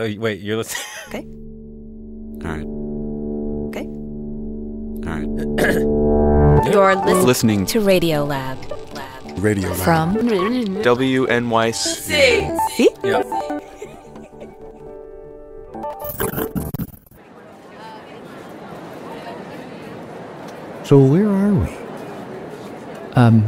Oh, wait, you're listening. Okay. All right. Okay. All right. You're listening, Listening to Radio Lab. Radio Lab. From WNYC. See? Yeah. So where are we? Um,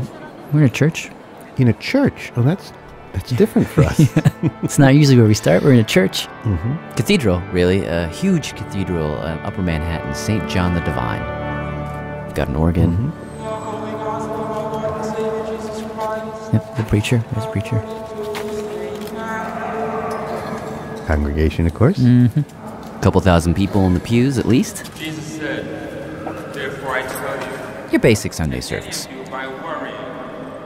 we're in a church. In a church. Oh, that's that's different for us. It's not usually where we start. We're in a church. hmm Cathedral, really. A huge cathedral, uh, Upper Manhattan, St. John the Divine. We've got an organ. Yep, the preacher. There's a preacher. Congregation, of course. Mm-hmm. Couple thousand people in the pews, at least. Jesus said, Therefore I tell you, Your basic Sunday service. do by worrying,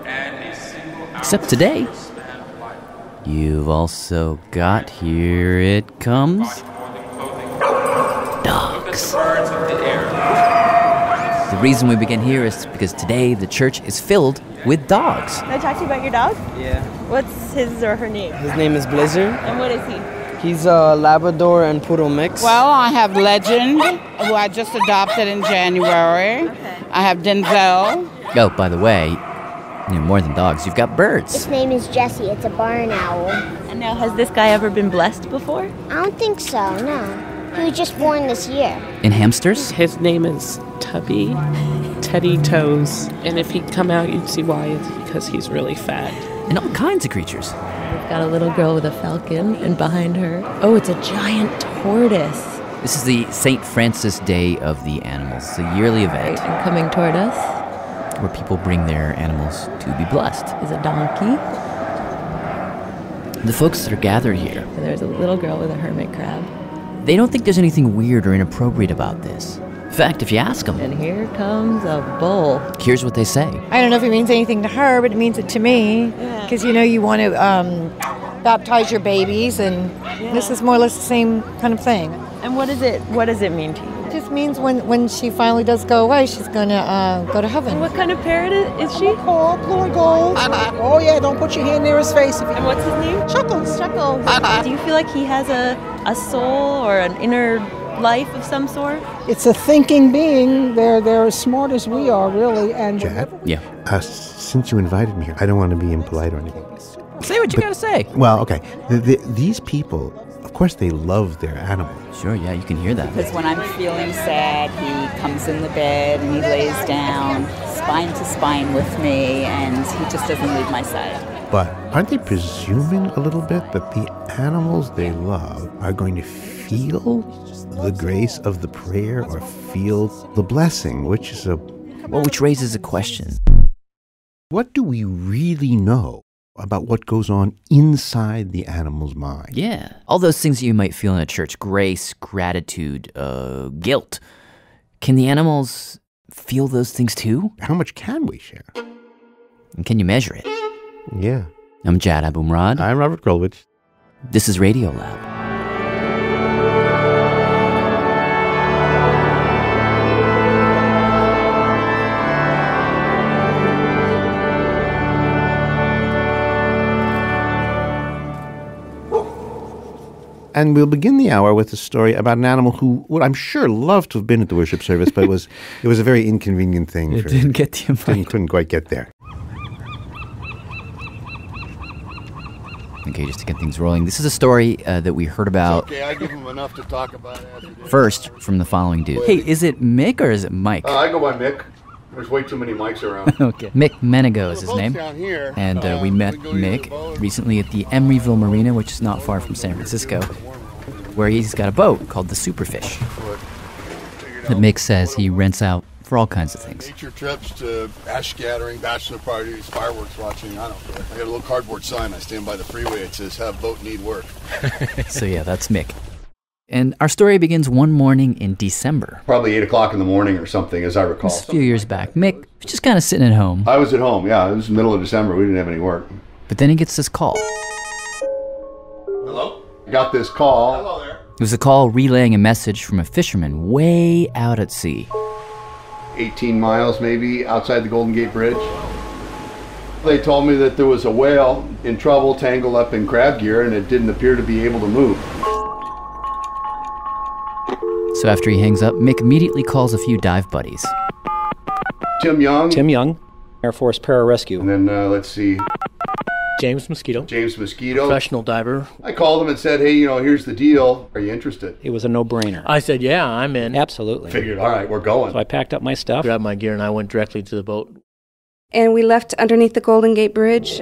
and a single hour Except today. for a span of life, You've also got, here it comes, much more than clothing. Look at dogs. the birds of the air. The reason we begin here is because today the church is filled with dogs. Can I talk to you about your dog? Yeah. What's his or her name? His name is Blizzard. And what is he? He's a Labrador and Poodle mix. Well, I have Legend, who I just adopted in January. Okay. I have Denzel. Oh, by the way, you know, more than dogs, you've got birds. His name is Jesse. It's a barn owl. And now, has this guy ever been blessed before? I don't think so, no. He was just born this year. And hamsters? His name is Tubby Teddy Toes. And if he'd come out, you'd see why. It's because he's really fat. And all kinds of creatures. We've got a little girl with a falcon, and behind her, oh, it's a giant tortoise. This is the St. Francis Day of the Animals, It's a yearly event Right, And coming toward us where people bring their animals to be blessed. is a donkey. The folks that are gathered here, And there's a little girl with a hermit crab. they don't think there's anything weird or inappropriate about this. In fact, if you ask them, And here comes a bull. here's what they say. I don't know if it means anything to her, but it means it to me. Because, you know, you want to um, baptize your babies, and this is more or less the same kind of thing. And what is it? What does it mean to you? It just means when, when she finally does go away, she's going to uh, go to heaven. And what kind of parrot is she? Oh, blue and gold. Oh, yeah, don't put your hand near his face. If And what's his name? Chuckles. Chuckles. Do you feel like he has a, a soul or an inner life of some sort? It's a thinking being. They're, they're as smart as we are, really. And Chad, Yeah. uh, since you invited me here, I don't want to be impolite or anything. Say what you gotta say. Well, okay. The, the, these people, of course, they love their animals. Sure, yeah, you can hear that. Because when I'm feeling sad, he comes in the bed and he lays down, spine to spine with me, and he just doesn't leave my side. But aren't they presuming a little bit that the animals they love are going to feel the grace of the prayer or feel the blessing, which is a. Well, which raises a question. What do we really know about what goes on inside the animal's mind? Yeah. All those things that you might feel in a church grace, gratitude, uh, guilt. Can the animals feel those things too? How much can we share? And can you measure it? Yeah. I'm Jad Abumrad. I'm Robert Krulwich. This is Radio Lab. And we'll begin the hour with a story about an animal who would, I'm sure, loved to have been at the worship service, but it was it was a very inconvenient thing. It for, didn't get the invite. didn't- couldn't quite get there. Okay, just to get things rolling. This is a story uh, that we heard about Okay, I give him enough to talk about after first from the following dude. Hey, is it Mick or is it Mike? Uh, I go by Mick. There's way too many mics around. okay. Mick Menigoz is his name. And uh, we Uh, met we go to the Mick recently at the Emeryville Marina, which is not far from San Francisco, where he's got a boat called the Superfish that Mick says he rents out for all kinds of things. Nature trips to ash gathering, bachelor parties, fireworks watching. I don't care. I got a little cardboard sign. I stand by the freeway. It says "Have boat need work." so yeah, that's Mick. And our story begins one morning in December. Probably eight o'clock in the morning or something, as I recall. It's a few years back. Mick was just kind of sitting at home, I was at home. Yeah, it was the middle of December. We didn't have any work. but then he gets this call. Hello. I got this call. Hello there. It was a call relaying a message from a fisherman way out at sea. 18 miles maybe outside the Golden Gate Bridge. They told me that there was a whale in trouble tangled up in crab gear and it didn't appear to be able to move. So after he hangs up, Mick immediately calls a few dive buddies. Tim Young. Tim Young, Air Force Pararescue. And then uh, let's see, James Moskito, James Moskito. professional diver. I called him and said, hey, you know, here's the deal. Are you interested? It was a no-brainer. I said, "Yeah, I'm in." Absolutely. Figured, all right, we're going. So I packed up my stuff. Grabbed my gear and I went directly to the boat. And we left underneath the Golden Gate Bridge.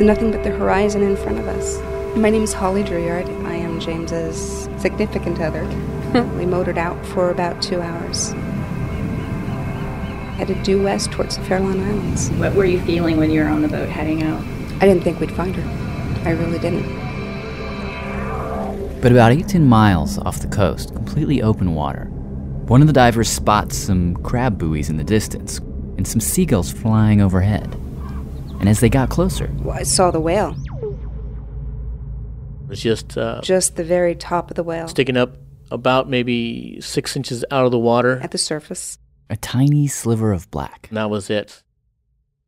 Nothing but the horizon in front of us. My name is Holly Drouillard. I am James's significant other. we motored out for about two hours. Headed due west towards the Farallon Islands. What were you feeling when you were on the boat heading out? I didn't think we'd find her. I really didn't. But about 18 miles off the coast, completely open water, one of the divers spots some crab buoys in the distance and some seagulls flying overhead. And as they got closer, Well, I saw the whale. It was just uh, Just the very top of the whale. sticking up about maybe six inches out of the water. At the surface. a tiny sliver of black. And that was it.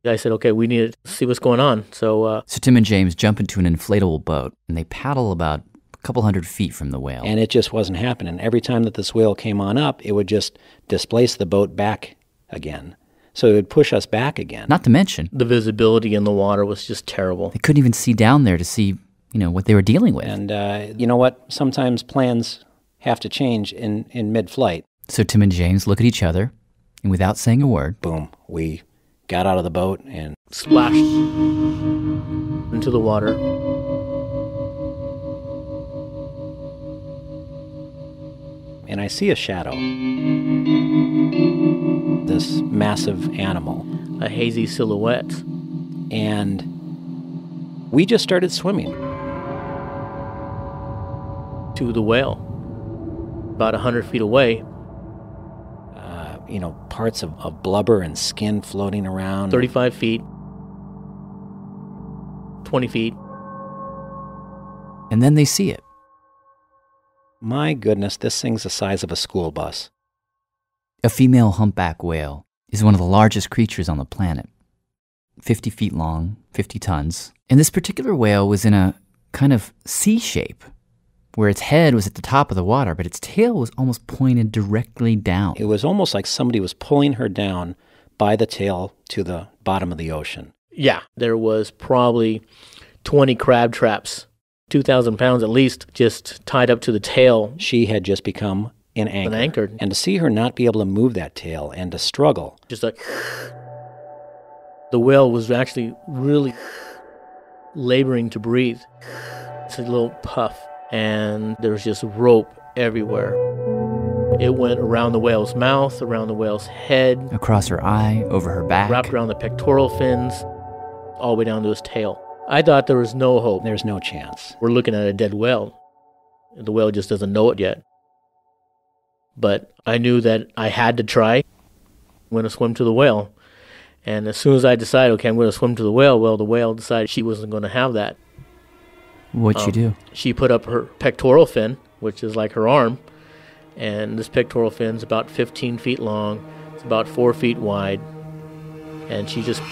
I said, okay, we need to see what's going on. So uh, So Tim and James jump into an inflatable boat and they paddle about a couple hundred feet from the whale. And it just wasn't happening. Every time that this whale came on up, it would just displace the boat back again. So it would push us back again. Not to mention, the visibility in the water was just terrible. they couldn't even see down there to see, you know, what they were dealing with. And uh, you know what? Sometimes plans have to change in, in mid flight. So Tim and James look at each other, and without saying a word, Boom. We got out of the boat and Splashed into the water. and I see a shadow. This massive animal. A hazy silhouette. And we just started swimming. To the whale, about a 100 feet away, Uh, you know, parts of, of blubber and skin floating around. 35 feet, 20 feet. and then they see it. My goodness, this thing's the size of a school bus. A female humpback whale is one of the largest creatures on the planet. 50 feet long, 50 tons. And this particular whale was in a kind of C shape, where its head was at the top of the water, but its tail was almost pointed directly down. It was almost like somebody was pulling her down by the tail to the bottom of the ocean. Yeah, there was probably 20 crab traps, 2,000 pounds at least, just tied up to the tail. She had just become an anchor. An anchored. And to see her not be able to move that tail and to struggle. Just like the whale was actually really laboring to breathe. It's a little puff, and there was just rope everywhere. It went around the whale's mouth, around the whale's head, Across her eye, over her back. wrapped around the pectoral fins, all the way down to his tail. I thought there was no hope. There's no chance. We're looking at a dead whale. The whale just doesn't know it yet. But I knew that I had to try. I'm going to swim to the whale. And as soon as I decided, okay, I'm going to swim to the whale, well, the whale decided she wasn't going to have that. What'd Um, you do? She put up her pectoral fin, which is like her arm. And this pectoral fin's about 15 feet long, it's about four feet wide. And she just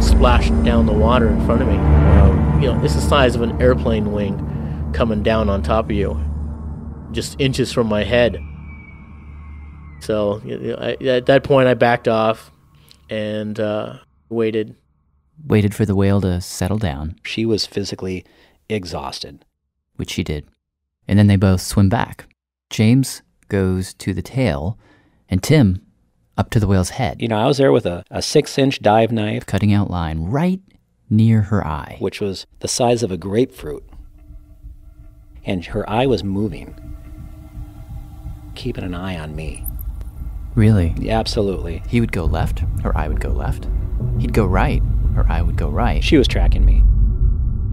splashed down the water in front of me. You know, it's the size of an airplane wing coming down on top of you, just inches from my head. So you know, I, at that point, I backed off and uh, waited. Waited for the whale to settle down, She was physically exhausted. which she did. And then they both swim back. James goes to the tail, and Tim up to the whale's head, You know, I was there with a, a six inch dive knife, cutting out line right near her eye. which was the size of a grapefruit. And her eye was moving, keeping an eye on me. Really? Yeah, absolutely. He would go left, her eye would go left. He'd go right, her eye would go right. She was tracking me.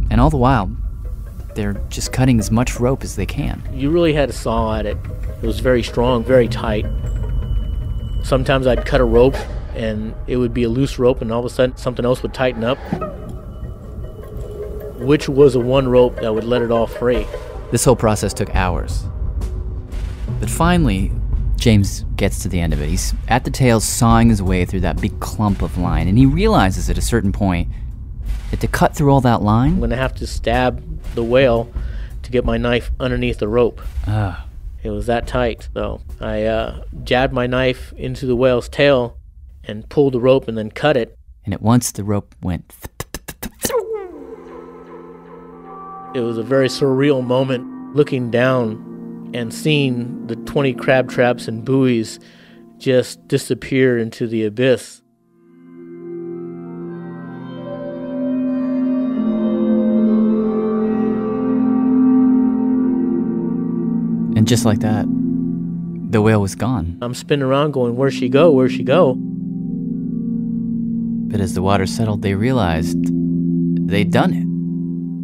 And all the while, they're just cutting as much rope as they can. You really had a saw at it. It was very strong, very tight. Sometimes I'd cut a rope and it would be a loose rope, and all of a sudden something else would tighten up. Which was a one rope that would let it all free. This whole process took hours. But finally, James gets to the end of it. He's at the tail sawing his way through that big clump of line, and he realizes at a certain point that to cut through all that line. I'm going to have to stab the whale to get my knife underneath the rope. Ah. It was that tight, though. I uh, jabbed my knife into the whale's tail and pulled the rope and then cut it. And at once the rope went. It was a very surreal moment looking down and seeing the 20 crab traps and buoys just disappear into the abyss. And just like that, the whale was gone. I'm spinning around going, Where'd she go? Where'd she go? But as the water settled, they realized they'd done it.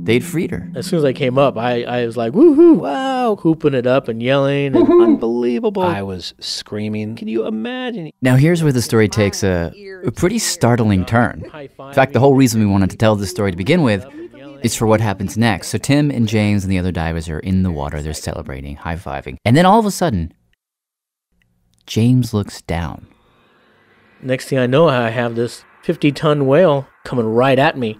They'd freed her. As soon as I came up, I, I was like, woohoo, wow, hooping it up and yelling. And Unbelievable. I was screaming. Can you imagine? Now, here's where the story takes a, a pretty startling turn. In fact, the whole reason we wanted to tell this story to begin with is for what happens next. So, Tim and James and the other divers are in the water. They're celebrating, high fiving. And then all of a sudden, James looks down. Next thing I know, I have this 50 ton whale coming right at me.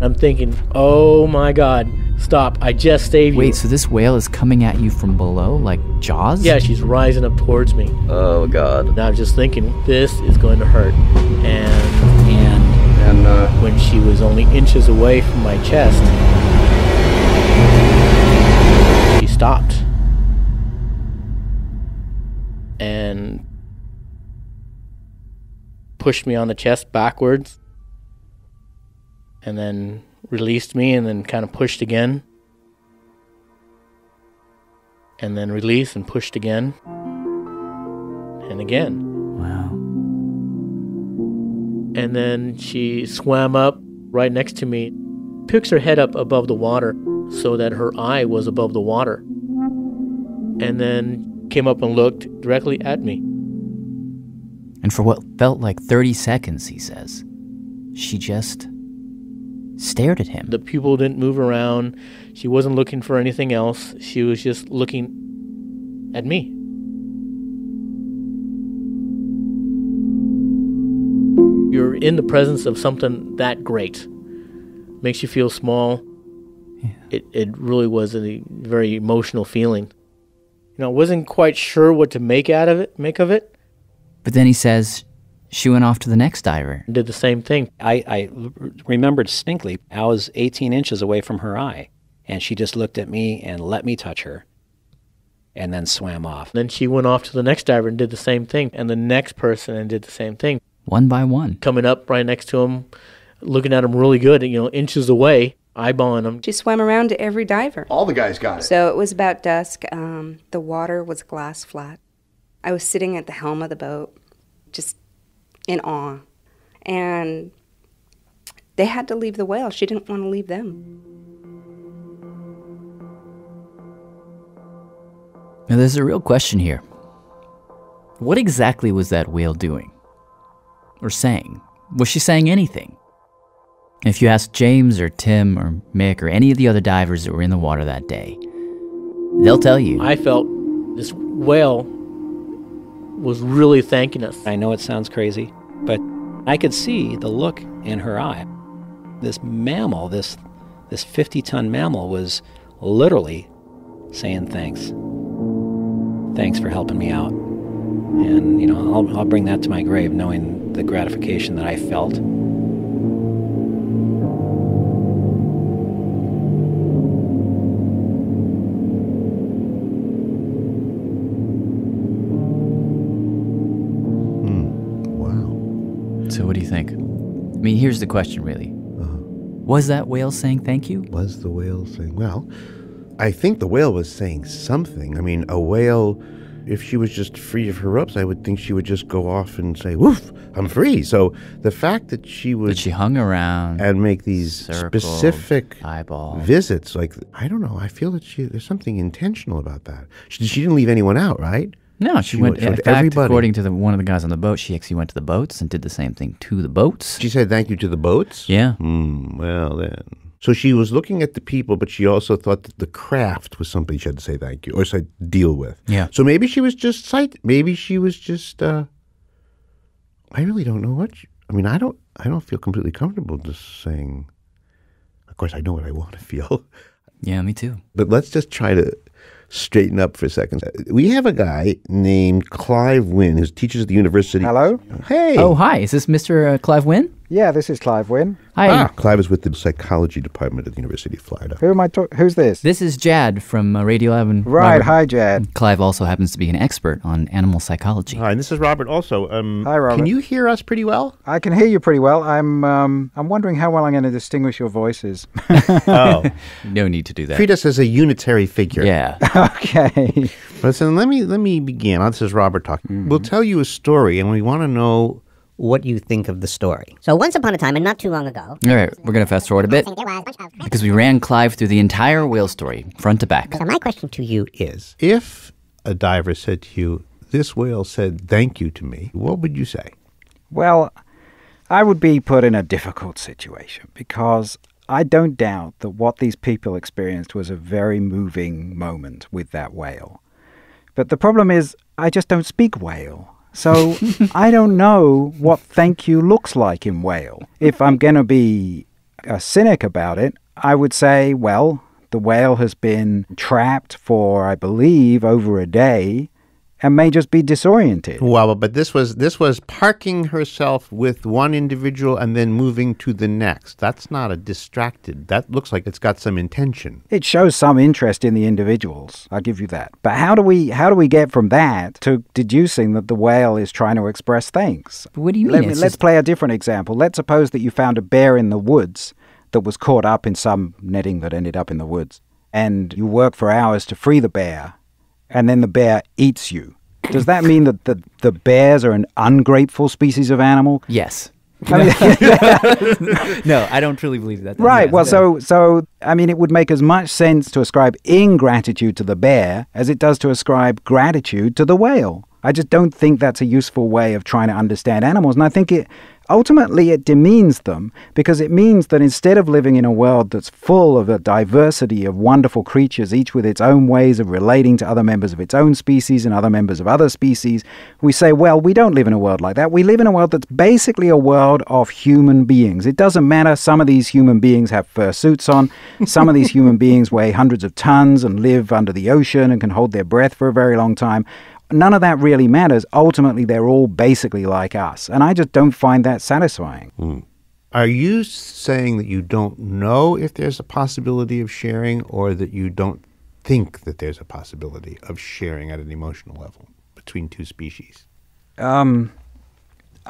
I'm thinking, oh my God, stop. I just saved you. Wait, so this whale is coming at you from below, like Jaws? Yeah, she's rising up towards me. Oh, God. And I was just thinking, this is going to hurt. And, and, and uh, when she was only inches away from my chest, she stopped. And pushed me on the chest backwards and then released me and then kind of pushed again. And then released and pushed again. And again. Wow. And then she swam up right next to me, picks her head up above the water so that her eye was above the water. And then came up and looked directly at me. And for what felt like 30 seconds, he says, she just stared at him. The pupil didn't move around. She wasn't looking for anything else. She was just looking at me. You're in the presence of something that great. Makes you feel small. Yeah. It it really was a very emotional feeling. You know, I wasn't quite sure what to make out of it, make of it. But then he says she went off to the next diver. Did the same thing. I, I remembered distinctly, I was 18 inches away from her eye, and she just looked at me and let me touch her, and then swam off. Then she went off to the next diver and did the same thing, and the next person and did the same thing. One by one. Coming up right next to him, looking at him really good, you know, inches away, eyeballing him. She swam around to every diver. All the guys got it. So it was about dusk. Um, the water was glass flat. I was sitting at the helm of the boat, just in awe. And they had to leave the whale. She didn't want to leave them. Now, there's a real question here. What exactly was that whale doing? Or saying? Was she saying anything? If you ask James or Tim or Mick or any of the other divers that were in the water that day, they'll tell you. I felt this whale was really thanking us. I know it sounds crazy, but I could see the look in her eye. This mammal, this this 50-ton mammal was literally saying thanks. Thanks for helping me out. And, you know, I'll, I'll bring that to my grave knowing the gratification that I felt. Mean, here's the question really. Uh-huh. Was that whale saying thank you? Was the whale saying, well, I think the whale was saying something. I mean, a whale, if she was just free of her ropes, I would think she would just go off and say, woof, I'm free. So the fact that she would. That she hung around and make these specific eyeball visits, like, I don't know, I feel that she, there's something intentional about that. She, she didn't leave anyone out, right? No, she, She went. went- In fact, everybody- according to the, one of the guys on the boat, she actually went to the boats and did the same thing to the boats. She said thank you to the boats? Yeah. Hmm, well, then. So she was looking at the people, but she also thought that the craft was something she had to say thank you or say deal with. Yeah. So maybe she was just sight. Maybe she was just. uh I really don't know what. She, I mean, I don't. I don't feel completely comfortable just saying. Of course, I know what I want to feel. Yeah, me too. But let's just try to straighten up for a second. We have a guy named Clive Wynne who teaches at the university. Hello. Hey. Oh, hi. Is this Mr. Uh, Clive Wynne? Yeah, this is Clive Wynne. Hi. Ah, Clive is with the psychology department at the University of Florida. Who am I talking? Who's this? This is Jad from uh, Radio Lab. And Right. Robert. Hi, Jad. Clive also happens to be an expert on animal psychology. Hi, and this is Robert also. Um, Hi, Robert. Can you hear us pretty well? I can hear you pretty well. I'm um, I'm wondering how well I'm going to distinguish your voices. Oh. no need to do that. Treat us as a unitary figure. Yeah. okay. Listen, let me let me begin. This is Robert talking. We'll tell you a story, and we want to know what you think of the story. So once upon a time, and not too long ago, All right, we're going to fast forward a bit because we ran Clive through the entire whale story, front to back. So my question to you is: If a diver said to you, "This whale said thank you to me," what would you say? Well, I would be put in a difficult situation because I don't doubt that what these people experienced was a very moving moment with that whale. But the problem is, I just don't speak whale. So I don't know what thank you looks like in whale. If I'm going to be a cynic about it, I would say, well, the whale has been trapped for, I believe, over a day and may just be disoriented. Well, but this was this was parking herself with one individual and then moving to the next. That's not a distracted. That looks like it's got some intention. It shows some interest in the individuals. I'll give you that. But how do we how do we get from that to deducing that the whale is trying to express thanks? But what do you mean? Let, let's just- play a different example. Let's suppose that you found a bear in the woods that was caught up in some netting that ended up in the woods, and you work for hours to free the bear, and then the bear eats you. Does that mean that the, the bears are an ungrateful species of animal? Yes. I mean, no, I don't truly believe that. Right. Yeah. Well, so so I mean, it would make as much sense to ascribe ingratitude to the bear as it does to ascribe gratitude to the whale. I just don't think that's a useful way of trying to understand animals, and I think it ultimately it demeans them because it means that instead of living in a world that's full of a diversity of wonderful creatures, each with its own ways of relating to other members of its own species and other members of other species, we say, well, we don't live in a world like that. We live in a world that's basically a world of human beings. It doesn't matter. Some of these human beings have fur suits on. Some of these human beings weigh hundreds of tons and live under the ocean and can hold their breath for a very long time. None of that really matters. Ultimately, they're all basically like us. And I just don't find that satisfying. Hmm. Are you saying that you don't know if there's a possibility of sharing, or that you don't think that there's a possibility of sharing at an emotional level between two species? Um,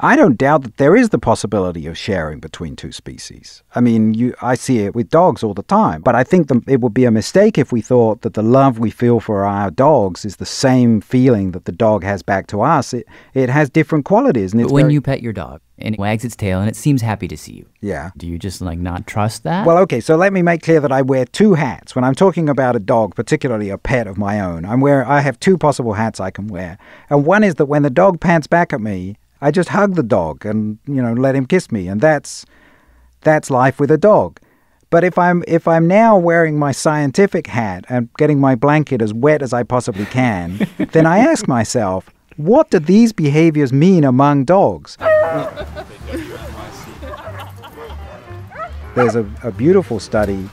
I don't doubt that there is the possibility of sharing between two species. I mean, you, I see it with dogs all the time. But I think the, it would be a mistake if we thought that the love we feel for our dogs is the same feeling that the dog has back to us. It, it has different qualities. And it's But when very- you pet your dog and it wags its tail and it seems happy to see you, Yeah. do you just like not trust that? Well, okay, so let me make clear that I wear two hats. When I'm talking about a dog, particularly a pet of my own, I'm wear I have two possible hats I can wear. And one is that when the dog pants back at me, I just hug the dog and, you know, let him kiss me, and that's that's life with a dog. But if I'm if I'm now wearing my scientific hat and getting my blanket as wet as I possibly can, then I ask myself, what do these behaviors mean among dogs? There's a, a beautiful study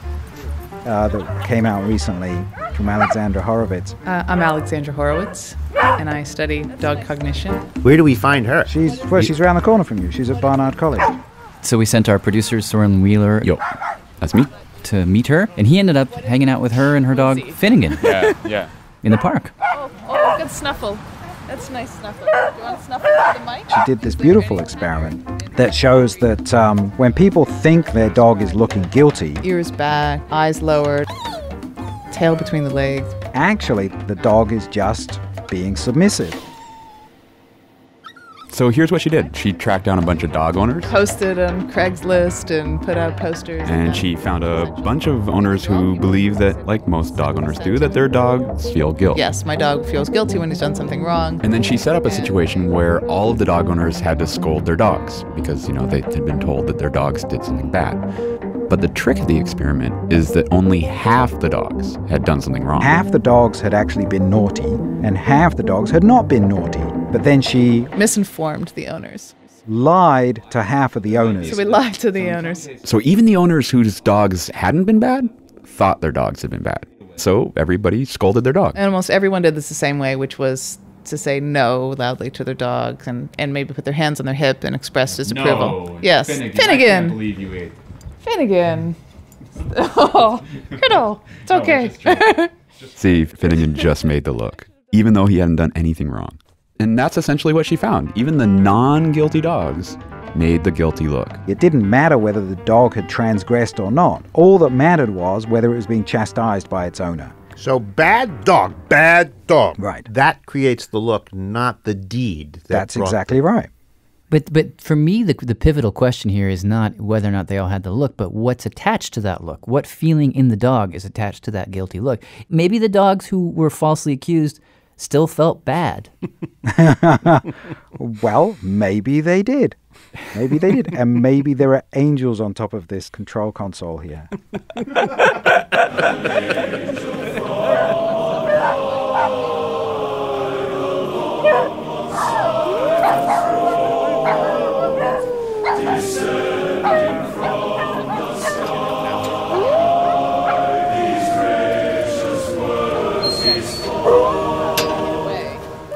uh, that came out recently from Alexandra Horowitz. Uh, I'm Alexandra Horowitz, and I study dog cognition. Where do we find her? She's well, she's around the corner from you. She's at Barnard College. So we sent our producer Soren Wheeler. Yo, that's me. To meet her, and he ended up hanging out with her and her dog Finnegan. Yeah, yeah. In the park. Oh, oh, good snuffle. That's a nice snuffle. Do you want to snuffle with the mic? She did this beautiful experiment that shows that um, when people think their dog is looking guilty, Ears back, eyes lowered, tail between the legs. actually the dog is just being submissive. So here's what she did. She tracked down a bunch of dog owners Posted on Craigslist and put out posters. and she found a bunch of owners who believe that, like most dog owners do, that their dogs feel guilt. Yes, my dog feels guilty when he's done something wrong. And then she set up a situation where all of the dog owners had to scold their dogs because, you know, they had been told that their dogs did something bad. But the trick of the experiment is that only half the dogs had done something wrong. Half the dogs had actually been naughty, and half the dogs had not been naughty. But then she Misinformed the owners. lied to half of the owners. So we lied to the owners. So even the owners whose dogs hadn't been bad thought their dogs had been bad. So everybody scolded their dog. And almost everyone did this the same way, which was to say no loudly to their dogs and, and maybe put their hands on their hip and express disapproval. yes. Finnegan. I can't believe you ate. Finnegan. oh, Criddle. It's okay. See, Finnegan just made the look, even though he hadn't done anything wrong. And that's essentially what she found. Even the non guilty dogs made the guilty look. It didn't matter whether the dog had transgressed or not. All that mattered was whether it was being chastised by its owner. So bad dog, bad dog. Right. That creates the look, not the deed. that That's brought exactly right. But but for me, the the pivotal question here is not whether or not they all had the look, but what's attached to that look. What feeling in the dog is attached to that guilty look? Maybe the dogs who were falsely accused still felt bad. well, maybe they did. Maybe they did. and maybe there are angels on top of this control console here.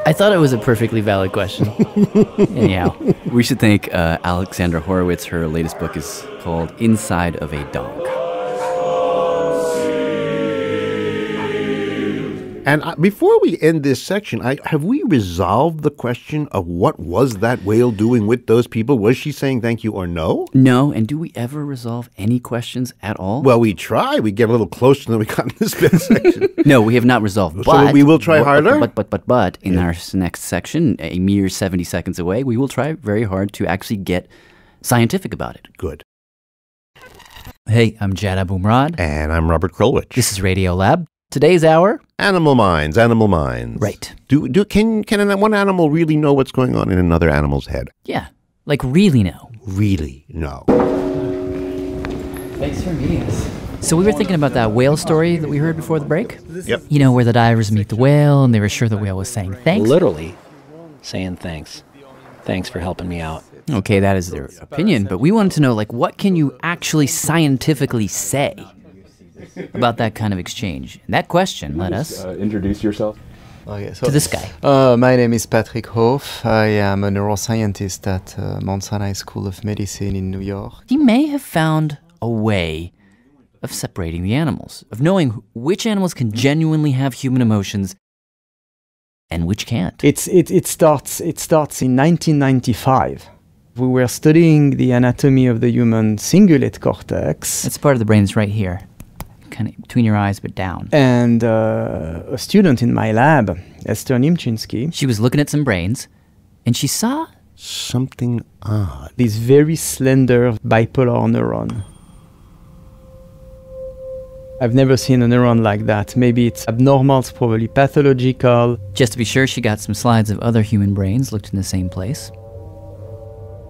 I thought it was a perfectly valid question. Anyhow, we should thank uh, Alexandra Horowitz. Her latest book is called Inside of a Dog. And uh, before we end this section, I, have we resolved the question of what was that whale doing with those people? Was she saying thank you or no? No, and do we ever resolve any questions at all? Well, we try. We get a little closer than we got in this section. no, we have not resolved. So But we will try harder? But but but but in our next section, a mere seventy seconds away, we will try very hard to actually get scientific about it. Good. Hey, I'm Jad Abumrad. And I'm Robert Krulwich. This is Radio Lab. Today's hour. Animal minds, animal minds. Right. Do do can can one animal really know what's going on in another animal's head? Yeah, like really know. Really? know. Thanks for meeting us. So we were thinking about that whale story that we heard before the break. Yep. You know where the divers meet the whale, and they were sure the whale was saying thanks. Literally saying thanks. Thanks for helping me out. Okay, that is their opinion, but we wanted to know like what can you actually scientifically say about that kind of exchange? And that question led us uh, introduce yourself. Okay, to this guy. Uh, my name is Patrick Hof. I am a neuroscientist at uh, Mount Sinai School of Medicine in New York. He may have found a way of separating the animals, of knowing which animals can genuinely have human emotions and which can't. It's, it, it, starts, it starts in 1995. We were studying the anatomy of the human cingulate cortex. That's part of the brain that's right here, kind of between your eyes but down. And uh, a student in my lab, Esther Nimchinsky, She was looking at some brains and she saw Something odd. this very slender bipolar neuron. I've never seen a neuron like that. Maybe it's abnormal, it's probably pathological. Just to be sure, she got some slides of other human brains looked in the same place.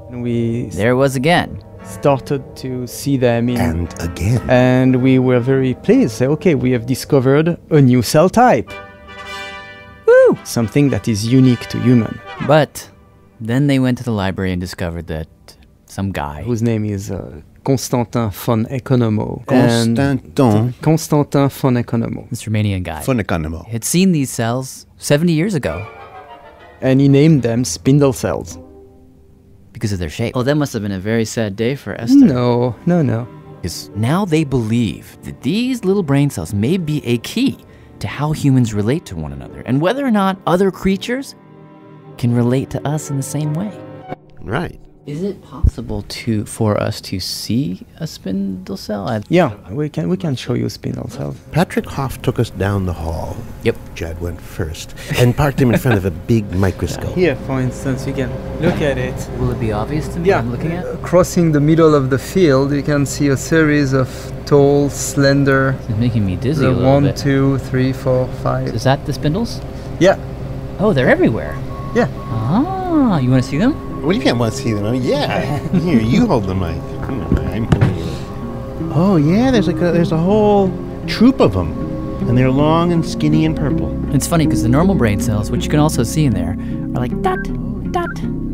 And we There it was again. Started to see them in. And again. And we were very pleased. Say, okay, we have discovered a new cell type. Woo! Something that is unique to human. But then they went to the library and discovered that some guy Whose name is uh, Constantin von Economo. Constantin. Constantin von Economo. this Romanian guy Von Economo. had seen these cells 70 years ago And he named them spindle cells. Because of their shape. Oh, that must have been a very sad day for Esther. No, no, no. Because now they believe that these little brain cells may be a key to how humans relate to one another and whether or not other creatures can relate to us in the same way. Right. Is it possible to for us to see a spindle cell? I- Yeah, we can we can show you spindle cells. Patrick Hof took us down the hall. Yep. Jad went first and parked him in front of a big microscope. Here, for instance, you can look at it. Will it be obvious to me Yeah. I'm looking at? Crossing the middle of the field, you can see a series of tall, slender. It's making me dizzy a little one, bit. two, three, four, five. Is that the spindles? Yeah. Oh, they're everywhere. Yeah. Ah, you want to see them? What do you can't want to see them? Oh, yeah. Here, you hold the mic. I'm holding it. Oh, yeah, there's like a, there's a whole troop of them. And they're long and skinny and purple. It's funny because the normal brain cells, which you can also see in there, are like dot, dot,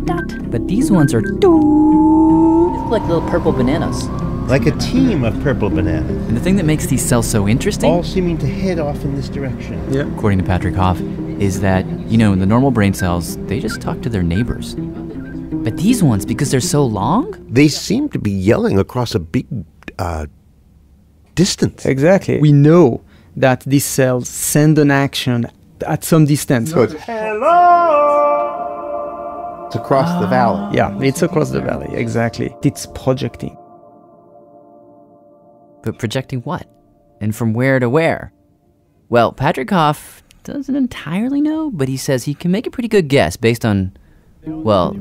dot. But these ones are doo. They look like little purple bananas. Like a team of purple bananas. And the thing that makes these cells so interesting, All seeming to head off in this direction. Yeah. according to Patrick Hof, is that, you know, in the normal brain cells, they just talk to their neighbors. But these ones, because they're so long, They seem to be yelling across a big uh, distance. Exactly. We know that these cells send an action at some distance. So it's It's across the valley. Yeah, it's across the valley, exactly. It's projecting. but projecting what? And from where to where? Well, Patrick Hof doesn't entirely know, but he says he can make a pretty good guess based on, well,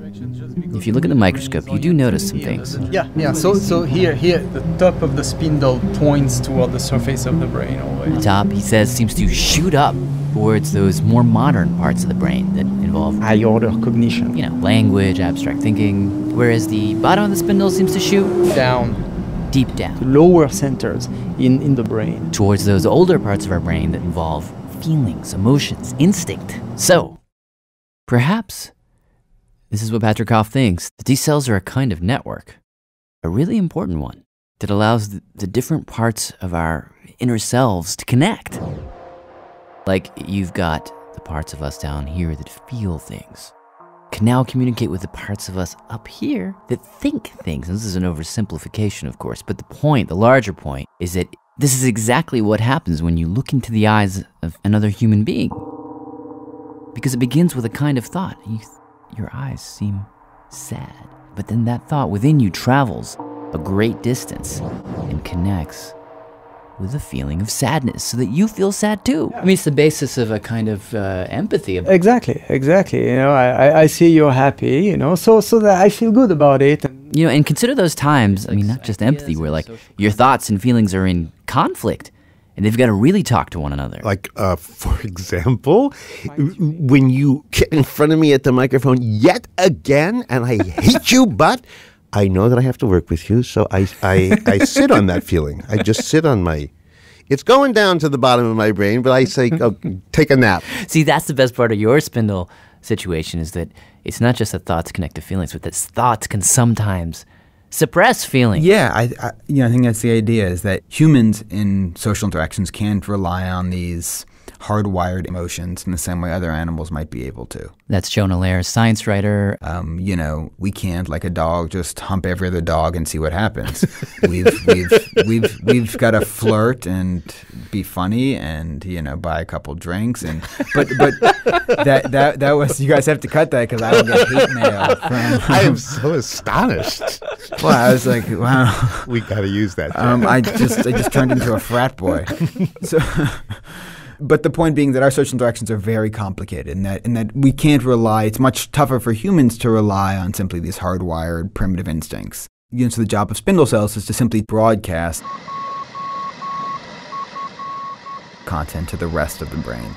if you look at the microscope, you do notice some things. Yeah, yeah. So, so here, here, the top of the spindle points toward the surface of the brain. The top, he says, seems to shoot up towards those more modern parts of the brain that involve high order cognition. You know, language, abstract thinking, whereas the bottom of the spindle seems to shoot down, deep down, lower centers in in the brain. towards those older parts of our brain that involve feelings, emotions, instinct. So, perhaps this is what Patrick Hof thinks that these cells are a kind of network, a really important one that allows the, the different parts of our inner selves to connect. Like you've got the parts of us down here that feel things, can now communicate with the parts of us up here that think things. And this is an oversimplification, of course, but the point, the larger point, is that this is exactly what happens when you look into the eyes of another human being. Because it begins with a kind of thought. You, your eyes seem sad. But then that thought within you travels a great distance and connects with a feeling of sadness so that you feel sad too. I mean, it's the basis of a kind of uh, empathy. Exactly, exactly. You know, I, I, I see you're happy. You know, so so that I feel good about it. you know, and consider those times, I mean, not just empathy, where like your thoughts and feelings are in conflict and they've got to really talk to one another. Like, uh, for example, when you get in front of me at the microphone yet again, and I hate you, but I know that I have to work with you, so I, I, I sit on that feeling. I just sit on my. It's going down to the bottom of my brain, but I say, oh, take a nap. See, that's the best part of your spindle situation is that it's not just that thoughts connect to feelings, but that thoughts can sometimes suppress feelings. Yeah, I, I, you know, I think that's the idea is that humans in social interactions can't rely on these hardwired emotions in the same way other animals might be able to. That's Jonah Lehrer's science writer. Um, you know, we can't, like a dog, just hump every other dog and see what happens. we've we've we've we've got to flirt and be funny and you know buy a couple drinks and but but that that that was you guys have to cut that because I will get hate mail from. I am so astonished. Well, I was like, wow. We got to use that. Um, I just I just turned into a frat boy. So, but the point being that our social interactions are very complicated, and that and that we can't rely. It's much tougher for humans to rely on simply these hardwired primitive instincts. You know, so the job of spindle cells is to simply broadcast content to the rest of the brain.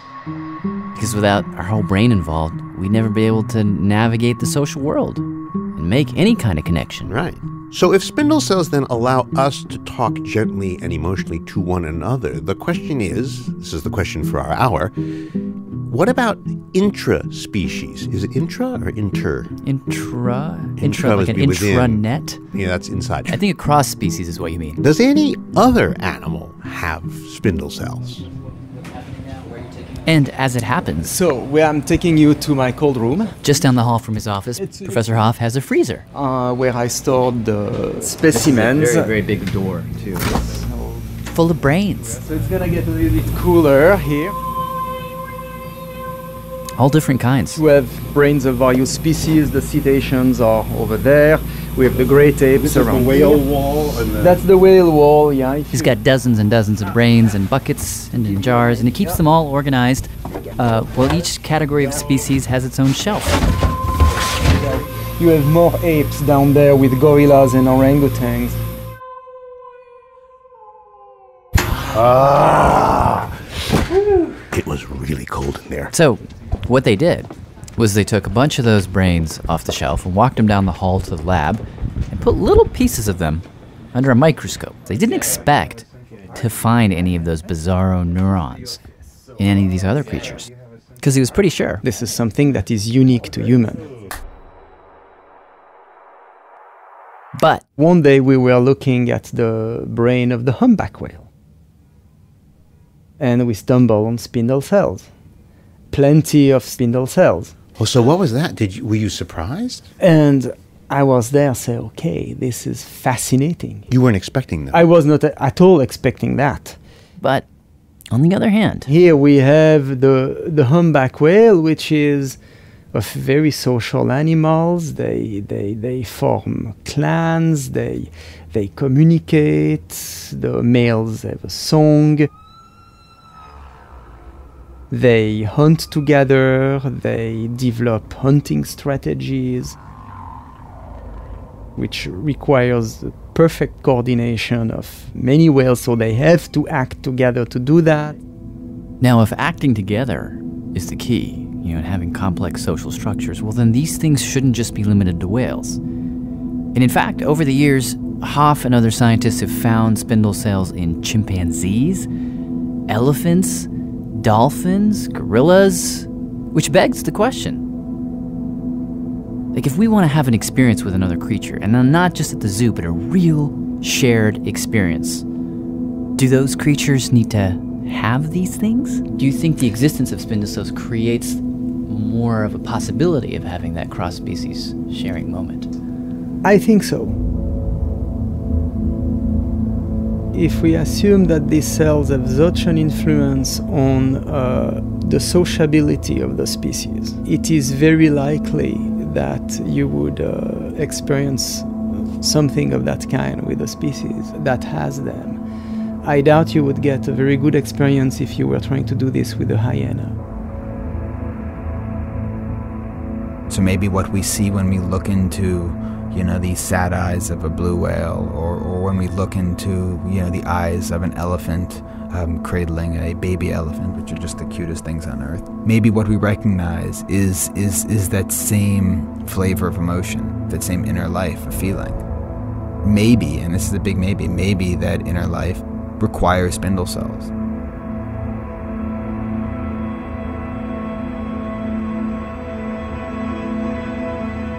Because without our whole brain involved, we'd never be able to navigate the social world and make any kind of connection. Right. So if spindle cells then allow us to talk gently and emotionally to one another, the question is this is the question for our hour what about intra-species? Is it intra or inter? Intra? Intra like must an within. intranet? Yeah, that's inside. I think a cross species is what you mean. Does any other animal have spindle cells? And as it happens, So, where I'm taking you to my cold room, just down the hall from his office, Professor Hof has a freezer. uh, where I stored the specimens. Very, very big door, too. Full of brains. So it's gonna get a little bit cooler here. All different kinds. We have brains of various species. The cetaceans are over there. We have the great apes This is the around whale here. wall and the- That's the whale wall, yeah. He's got dozens and dozens of brains in buckets and in jars, and he keeps them all organized. Uh, well, each category of species has its own shelf. You have more apes down there with gorillas and orangutans. Ah! It was really cold in there. So, what they did was they took a bunch of those brains off the shelf and walked them down the hall to the lab and put little pieces of them under a microscope. They didn't expect to find any of those bizarro neurons in any of these other creatures because he was pretty sure. This is something that is unique to human. But one day we were looking at the brain of the humpback whale. And we stumbled on spindle cells. Plenty of spindle cells. Well, so what was that? Did you were you surprised? And I was there say, okay, this is fascinating. You weren't expecting that. I was not at all expecting that. But on the other hand, here we have the the humpback whale, which is of very social animals. They they they form clans. They they communicate. The males have a song. They hunt together. They develop hunting strategies, which requires perfect coordination of many whales. So they have to act together to do that. Now, if acting together is the key, you know, and having complex social structures, well, then these things shouldn't just be limited to whales. And in fact, over the years, Hof and other scientists have found spindle cells in chimpanzees, elephants, dolphins, gorillas, which begs the question. Like, if we want to have an experience with another creature, and not just at the zoo, but a real shared experience, do those creatures need to have these things? Do you think the existence of spindle creates more of a possibility of having that cross species sharing moment? I think so. If we assume that these cells have such an influence on uh, the sociability of the species, it is very likely that you would uh, experience something of that kind with a species that has them. I doubt you would get a very good experience if you were trying to do this with a hyena. So maybe what we see when we look into, you know, the sad eyes of a blue whale, or, or when we look into, you know, the eyes of an elephant um, cradling a baby elephant, which are just the cutest things on earth. Maybe what we recognize is is is that same flavor of emotion, that same inner life of feeling. Maybe, and this is a big maybe, maybe that inner life requires spindle cells.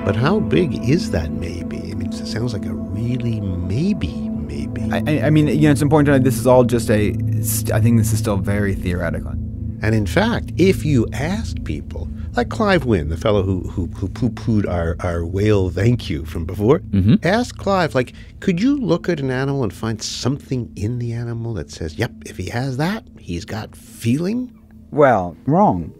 But how big is that maybe? I mean, it sounds like a really maybe, maybe. I, I mean, you know, it's important to know this is all just a. I think this is still very theoretical. And in fact, if you ask people, like Clive Wynne, the fellow who who, who poo pooed our, our whale thank you from before, mm-hmm. ask Clive, like, could you look at an animal and find something in the animal that says, yep, if he has that, he's got feeling? Well, wrong.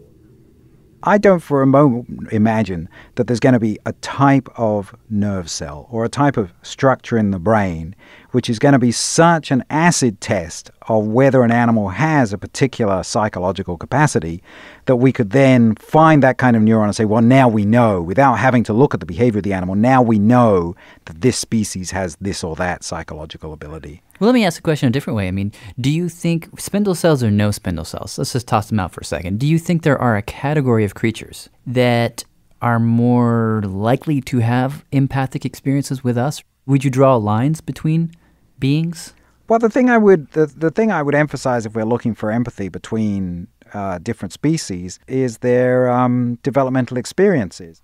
I don't for a moment imagine that there's going to be a type of nerve cell or a type of structure in the brain which is going to be such an acid test of whether an animal has a particular psychological capacity that we could then find that kind of neuron and say, well, now we know, without having to look at the behavior of the animal, now we know that this species has this or that psychological ability. Well, let me ask the question a different way. I mean, do you think spindle cells or no spindle cells? Let's just toss them out for a second. Do you think there are a category of creatures that are more likely to have empathic experiences with us? Would you draw lines between beings? Well, the thing I would the, the thing I would emphasize if we're looking for empathy between uh, different species is their um, developmental experiences.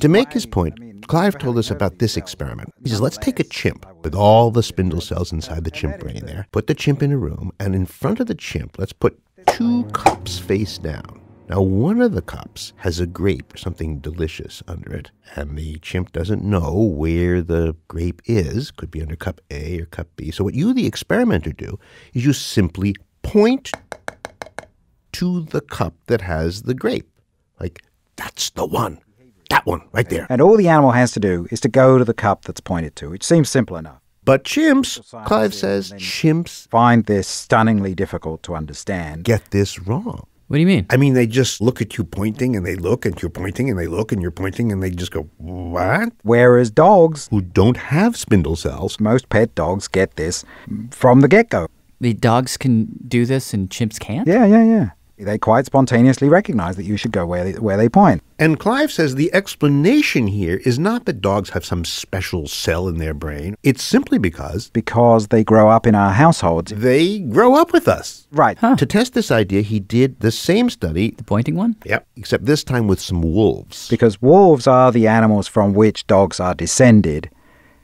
To make his point, Clive told us about this experiment. He says, let's take a chimp with all the spindle cells inside the chimp brain there, put the chimp in a room, and in front of the chimp, let's put two cups face down. Now, one of the cups has a grape or something delicious under it, and the chimp doesn't know where the grape is. Could be under cup A or cup B. So, what you, the experimenter, do is you simply point to the cup that has the grape. Like, that's the one. That one, right there. And all the animal has to do is to go to the cup that's pointed to, which seems simple enough. But chimps, Clive says, chimps find this stunningly difficult to understand. Get this wrong. What do you mean? I mean, they just look at you pointing and they look and you're pointing and they look and you're pointing and they just go, what? Whereas dogs, who don't have spindle cells, most pet dogs get this from the get go. The dogs can do this and chimps can't? Yeah, yeah, yeah. They quite spontaneously recognize that you should go where they, where they point. And Clive says the explanation here is not that dogs have some special cell in their brain. It's simply because. Because they grow up in our households. They grow up with us. Right. Huh. To test this idea, he did the same study. The pointing one? Yep. Except this time with some wolves. Because wolves are the animals from which dogs are descended.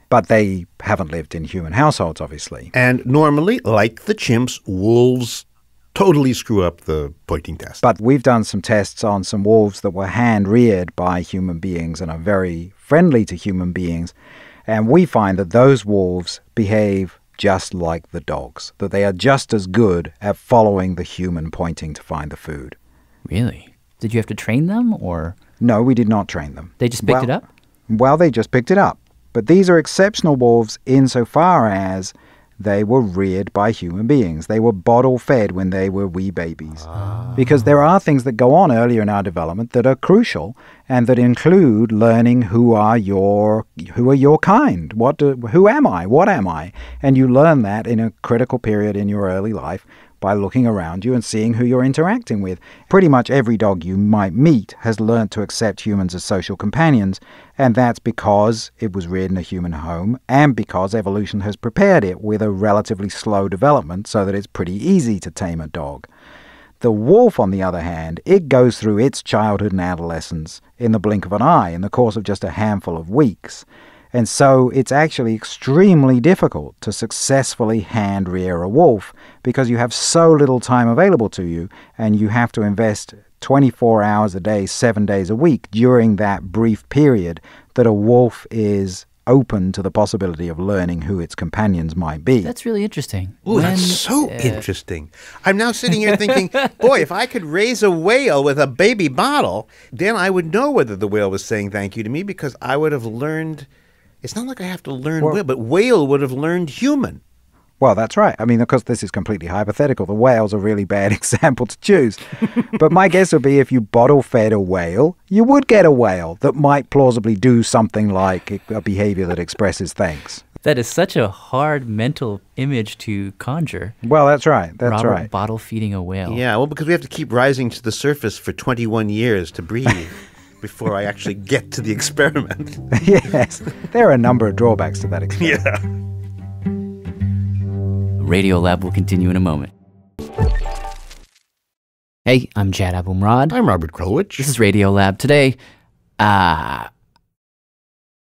But they haven't lived in human households, obviously. And normally, like the chimps, wolves totally screw up the pointing test. But we've done some tests on some wolves that were hand reared by human beings and are very friendly to human beings. And we find that those wolves behave just like the dogs, that they are just as good at following the human pointing to find the food. Really? Did you have to train them or? No, we did not train them. They just picked Well- it up? Well, they just picked it up. But these are exceptional wolves insofar as they were reared by human beings. They were bottle fed when they were wee babies. Ah. Because there are things that go on earlier in our development that are crucial and that include learning who are your who are your kind. What do, who am I? What am I? And you learn that in a critical period in your early life by looking around you and seeing who you're interacting with. Pretty much every dog you might meet has learned to accept humans as social companions, and that's because it was reared in a human home and because evolution has prepared it with a relatively slow development so that it's pretty easy to tame a dog. The wolf, on the other hand, it goes through its childhood and adolescence in the blink of an eye in the course of just a handful of weeks. And so it's actually extremely difficult to successfully hand rear a wolf because you have so little time available to you and you have to invest 24 hours a day, seven days a week during that brief period that a wolf is open to the possibility of learning who its companions might be. That's really interesting. Ooh, that's so interesting. I'm now sitting here thinking, boy, if I could raise a whale with a baby bottle, then I would know whether the whale was saying thank you to me because I would have learned. It's not like I have to learn Well- whale, but whale would have learned human. Well, that's right. I mean, of course, this is completely hypothetical. The whale's a really bad example to choose. but my guess would be if you bottle fed a whale, you would get a whale that might plausibly do something like a behavior that expresses thanks. That is such a hard mental image to conjure. Well, that's right. That's Robert right. bottle feeding a whale. Yeah, well, because we have to keep rising to the surface for 21 years to breathe before I actually get to the experiment. yes, there are a number of drawbacks to that experiment. Yeah. Radio Lab will continue in a moment. Hey, I'm Jad Abumrad. I'm Robert Krulwich. This is Radio Lab. Today, uh,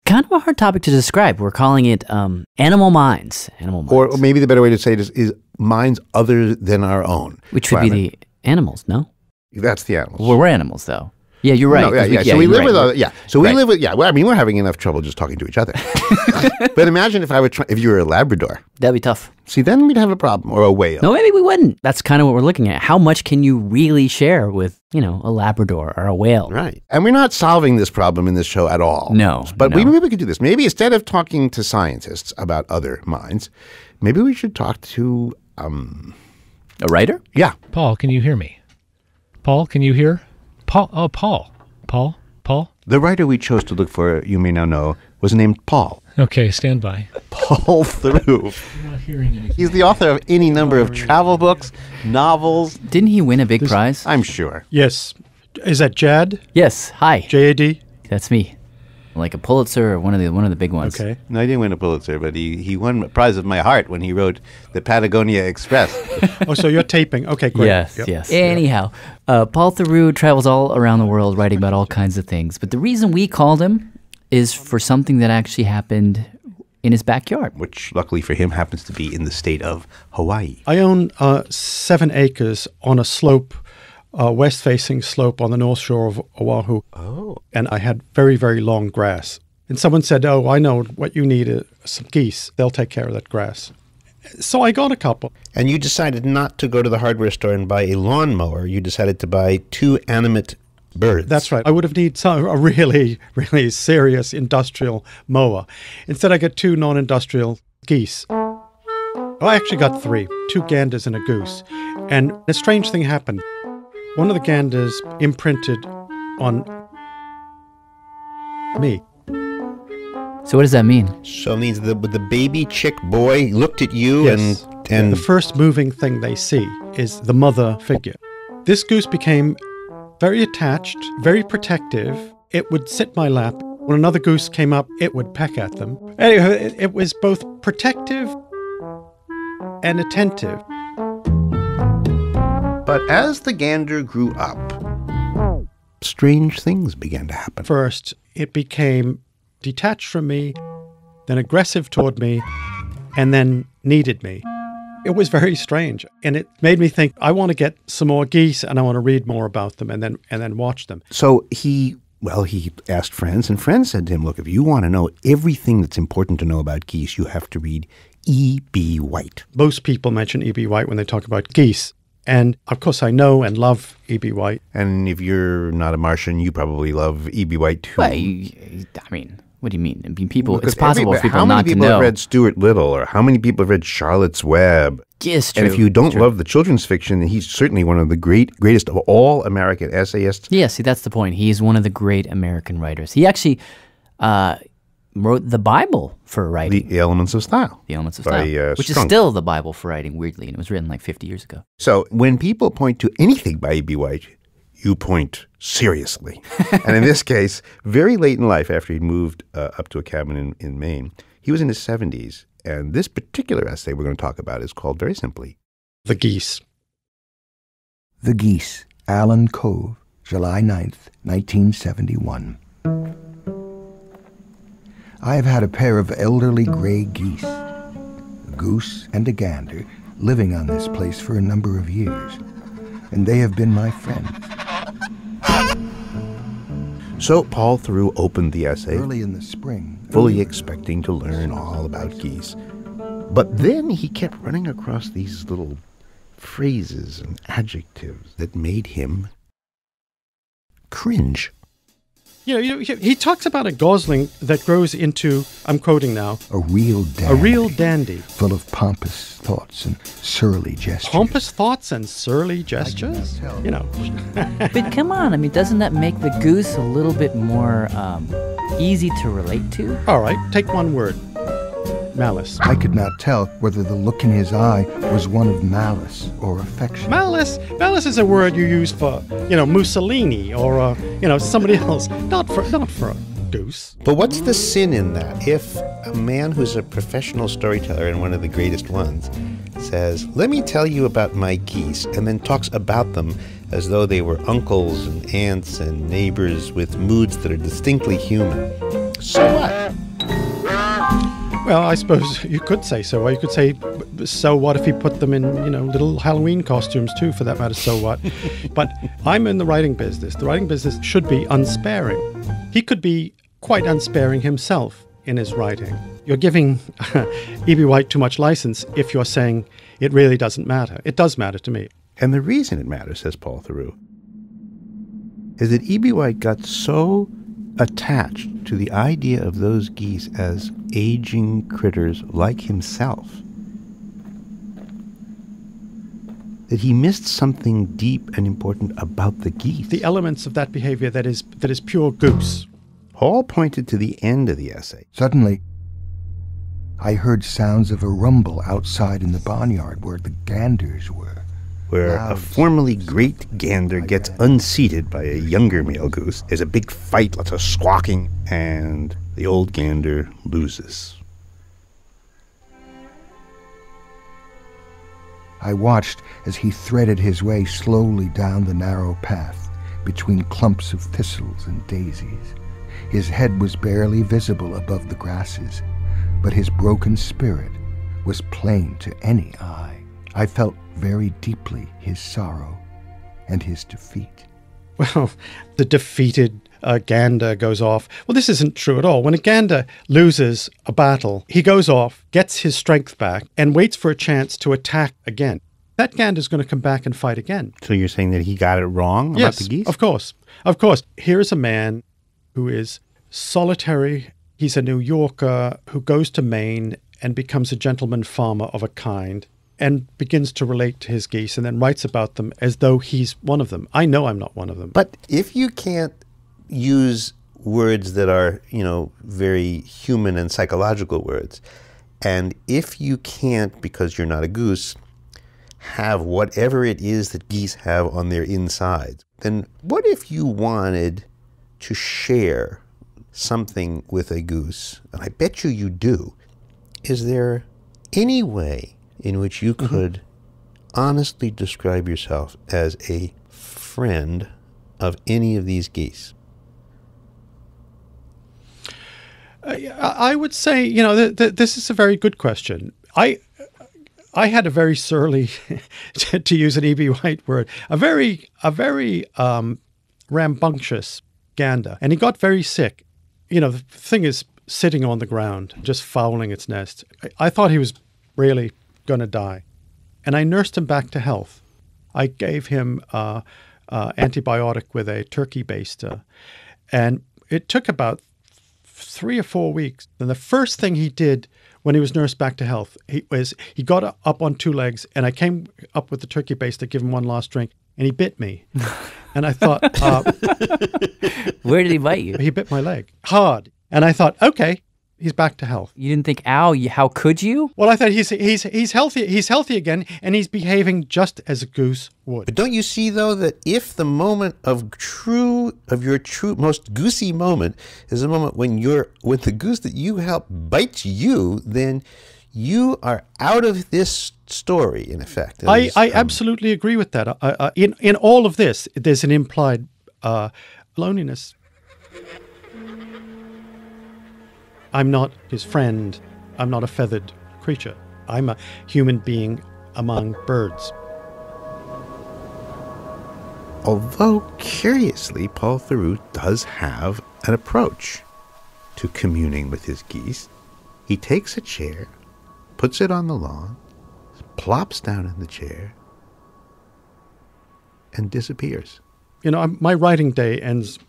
kind of a hard topic to describe. We're calling it um, animal minds. Animal minds. Or maybe the better way to say it is, is minds other than our own. Which would be the animals, no? That's the animals. Well, we're animals, though. Yeah, you're right. No, yeah, 'cause we- yeah. So we live right. with other, yeah. So we Right. live with yeah. Well, I mean, we're having enough trouble just talking to each other. but imagine if I were try, if you were a Labrador. That'd be tough. See, then we'd have a problem, or a whale. No, maybe we wouldn't. That's kind of what we're looking at. How much can you really share with, you know, a Labrador or a whale? Right. And we're not solving this problem in this show at all. No, But no. we, maybe we could do this. Maybe instead of talking to scientists about other minds, maybe we should talk to um a writer. Yeah. Paul, can you hear me? Paul, can you hear? Paul, oh, Paul. Paul, Paul. The writer we chose to look for, you may now know, was named Paul. Okay, stand by. Paul Theroux. not hearing anything. He's the author of any number of travel books, novels. Didn't he win a big prize? I'm sure. Yes. Is that Jad? Yes. Hi. J A D. That's me. Like a Pulitzer or one of the one of the big ones. Okay. No, he didn't win a Pulitzer, but he, he won a prize of my heart when he wrote the Patagonia Express. oh, so you're taping. Okay, great. Yes, Yep. yes. Anyhow, uh, Paul Theroux travels all around the world writing about all kinds of things. But the reason we called him is for something that actually happened in his backyard. Which, luckily for him, happens to be in the state of Hawaii. I own uh, seven acres on a slope, uh, west facing slope on the north shore of Oahu. Oh. And I had very, very long grass. And someone said, Oh, I know what you need is some geese. They'll take care of that grass. So I got a couple. And you decided not to go to the hardware store and buy a lawnmower. You decided to buy two animate birds. That's right. I would have needed some, a really, really serious industrial mower. Instead, I got two non industrial geese. Oh, I actually got three two ganders and a goose. And a strange thing happened. One of the ganders imprinted on me. So what does that mean? So it means the the baby chick boy looked at you Yes. and and the first moving thing they see is the mother figure. This goose became very attached, very protective. It would sit my lap. When another goose came up, it would peck at them. Anyway, it, it was both protective and attentive. But as the gander grew up, strange things began to happen. First, it became detached from me, then aggressive toward me, and then needed me. It was very strange, and it made me think I want to get some more geese, and I want to read more about them, and then and then watch them. So he, well, he asked friends, and friends said to him, "Look, if you want to know everything that's important to know about geese, you have to read E.B. White." Most people mention E.B. White when they talk about geese, and of course, I know and love E.B. White. And if you're not a Martian, you probably love E.B. White too. Well, you- I mean, what do you mean? I mean, people. Because it's possible for everybody- people how many not people to know. have read Stuart Little, or how many people have read Charlotte's Web? Yes, And if you don't true. love the children's fiction, then he's certainly one of the great, greatest of all American essayists. Yeah, see, that's the point. He is one of the great American writers. He actually uh, wrote the Bible for writing. The Elements of Style. The Elements of by, Style, uh, which Strunk. is still the Bible for writing, weirdly, and it was written like 50 years ago. So when people point to anything by E.B. White, you point seriously. and in this case, very late in life, after he'd moved uh, up to a cabin in, in Maine, he was in his 70s. And this particular essay we're going to talk about is called very simply The Geese. The Geese, Allen Cove, July 9th, 1971. I have had a pair of elderly gray geese, a goose and a gander, living on this place for a number of years, and they have been my friends. So Paul Theroux opened the essay Early in the spring, fully expecting to learn all about geese. But then he kept running across these little phrases and adjectives that made him cringe. You know, you know, he, he talks about a gosling that grows into, I'm quoting now, a real dandy, a real dandy. full of pompous thoughts and surly gestures. Pompous thoughts and surly gestures? You know. but come on, I mean, doesn't that make the goose a little bit more um, easy to relate to? All right, take one word malice. I could not tell whether the look in his eye was one of malice or affection. Malice, malice is a word you use for, you know, Mussolini or, uh, you know, somebody else. Not for, not for a goose. But what's the sin in that? If a man who's a professional storyteller and one of the greatest ones says, Let me tell you about my geese, and then talks about them as though they were uncles and aunts and neighbors with moods that are distinctly human, so what? Well, I suppose you could say so. Or you could say, so what if he put them in, you know, little Halloween costumes too, for that matter, so what? but I'm in the writing business. The writing business should be unsparing. He could be quite unsparing himself in his writing. You're giving E.B. White too much license if you're saying it really doesn't matter. It does matter to me. And the reason it matters, says Paul Theroux, is that E.B. White got so attached to the idea of those geese as aging critters like himself that he missed something deep and important about the geese. The elements of that behavior that is that is pure goose. Hall pointed to the end of the essay. Suddenly, I heard sounds of a rumble outside in the barnyard where the ganders were. Where a formerly great gander gets unseated by a younger male goose. There's a big fight, lots of squawking, and the old gander loses. I watched as he threaded his way slowly down the narrow path between clumps of thistles and daisies. His head was barely visible above the grasses, but his broken spirit was plain to any eye. I felt very deeply his sorrow and his defeat. Well, the defeated uh, gander goes off. Well, this isn't true at all. When a gander loses a battle, he goes off, gets his strength back, and waits for a chance to attack again. That gander's going to come back and fight again. So you're saying that he got it wrong about yes, the geese? of course. Of course. Here is a man who is solitary. He's a New Yorker who goes to Maine and becomes a gentleman farmer of a kind and begins to relate to his geese and then writes about them as though he's one of them. I know I'm not one of them. But if you can't use words that are, you know, very human and psychological words, and if you can't, because you're not a goose, have whatever it is that geese have on their insides, then what if you wanted to share something with a goose? And I bet you you do. Is there any way in which you could honestly describe yourself as a friend of any of these geese? I I would say, you know, th- th- this is a very good question. I I had a very surly, to use an E.B. White word, a very a very um, rambunctious gander, and he got very sick. You know, the thing is sitting on the ground, just fouling its nest. I, I thought he was really going to die, and I nursed him back to health. I gave him uh, uh, antibiotic with a turkey baster, and it took about three or four weeks. And the first thing he did when he was nursed back to health he was he got up on two legs, and I came up with the turkey baster to give him one last drink, and he bit me. and I thought, uh, Where did he bite you? He bit my leg hard, and I thought, okay, he's back to health. You didn't think, ow, how could you? Well, I thought he's he's he's healthy. He's healthy again, and he's behaving just as a goose would. But don't you see though that if the moment of true of your true most goosey moment is the moment when you're with the goose that you help bites you, then you are out of this story in effect. I, There's, I um, absolutely agree with that. I, I, in in all of this, there's an implied uh, loneliness. I'm not his friend. I'm not a feathered creature. I'm a human being among birds. Although curiously, Paul Theroux does have an approach to communing with his geese. He takes a chair, puts it on the lawn, plops down in the chair, and disappears. You know, my writing day ends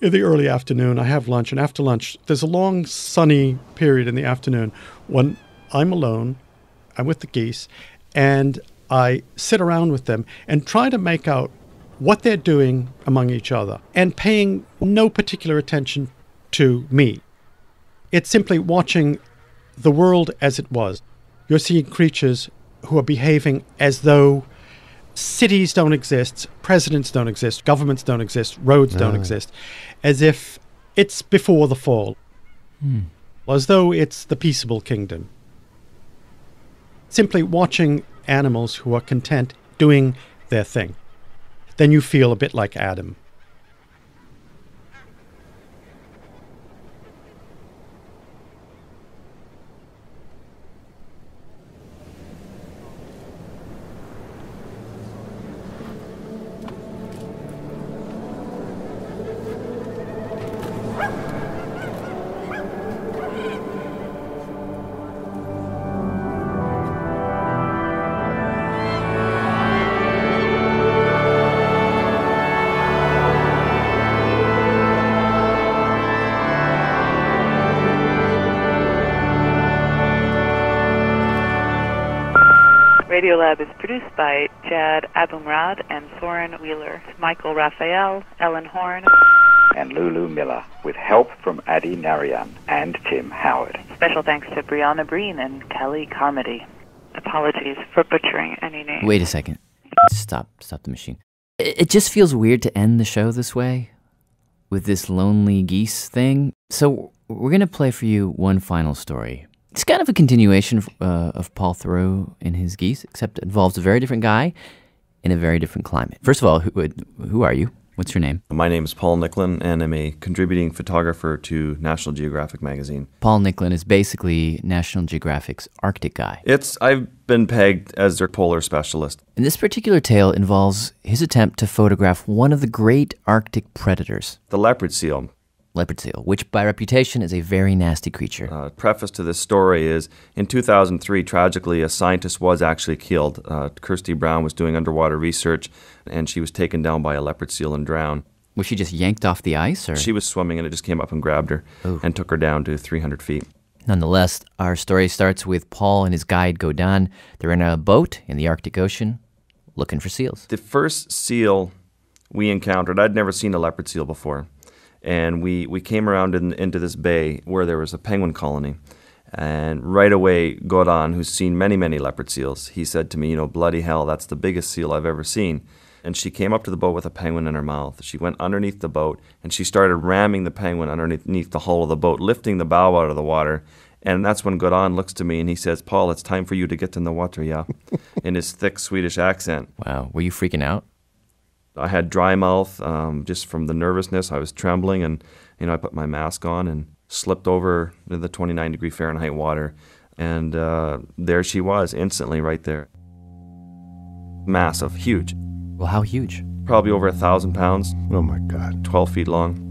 in the early afternoon. I have lunch, and after lunch, there's a long sunny period in the afternoon when I'm alone, I'm with the geese, and I sit around with them and try to make out what they're doing among each other and paying no particular attention to me. It's simply watching the world as it was. You're seeing creatures who are behaving as though cities don't exist, presidents don't exist, governments don't exist, roads don't Ah. exist, as if it's before the fall, Hmm. as though it's the peaceable kingdom. Simply watching animals who are content doing their thing. Then you feel a bit like Adam. Produced by Jad Abumrad and Soren Wheeler, Michael Raphael, Ellen Horne. and Lulu Miller, with help from Adi Narayan and Tim Howard. Special thanks to Brianna Breen and Kelly Carmody. Apologies for butchering any name. Wait a second. Stop, stop the machine. It, it just feels weird to end the show this way with this lonely geese thing. So we're going to play for you one final story. It's kind of a continuation of, uh, of Paul Theroux and his geese, except it involves a very different guy in a very different climate. First of all, who, who are you? What's your name? My name is Paul Nicklin, and I'm a contributing photographer to National Geographic magazine. Paul Nicklin is basically National Geographic's Arctic guy. It's I've been pegged as their polar specialist. And this particular tale involves his attempt to photograph one of the great Arctic predators, The leopard seal. Leopard seal, which by reputation is a very nasty creature. Uh, preface to this story is in 2003, tragically, a scientist was actually killed. Uh, Kirsty Brown was doing underwater research, and she was taken down by a leopard seal and drowned. Was she just yanked off the ice, or She was swimming, and it just came up and grabbed her and took her down to 300 feet. Nonetheless, our story starts with Paul and his guide Göran. They're in a boat in the Arctic Ocean looking for seals. The first seal we encountered, I'd never seen a leopard seal before. And we, we came around in, into this bay where there was a penguin colony. And right away, Göran, who's seen many, many leopard seals, he said to me, You know, bloody hell, that's the biggest seal I've ever seen. And she came up to the boat with a penguin in her mouth. She went underneath the boat and she started ramming the penguin underneath the hull of the boat, lifting the bow out of the water. And that's when Göran looks to me and he says, Paul, it's time for you to get in the water, yeah? in his thick Swedish accent. Wow. Were you freaking out? I had dry mouth um, just from the nervousness. I was trembling, and you know, I put my mask on, and slipped over into the 29 degree Fahrenheit water, and uh, there she was instantly right there. Massive, huge. Well, how huge? Probably over a thousand pounds. Oh my God. 12 feet long.